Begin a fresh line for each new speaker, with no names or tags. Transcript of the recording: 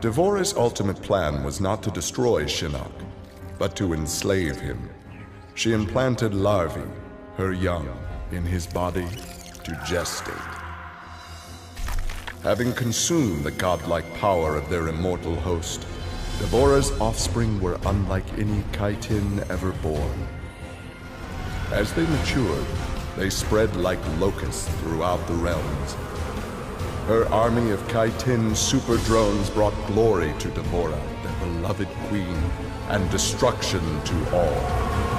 D'Vorah's ultimate plan was not to destroy Shinnok, but to enslave him. She implanted larvae, her young, in his body to gestate. Having consumed the godlike power of their immortal host, D'Vorah's offspring were unlike any Kytinn ever born. As they matured, they spread like locusts throughout the realms. Her army of Kytinn super drones brought glory to D'Vorah, their beloved queen, and destruction to all.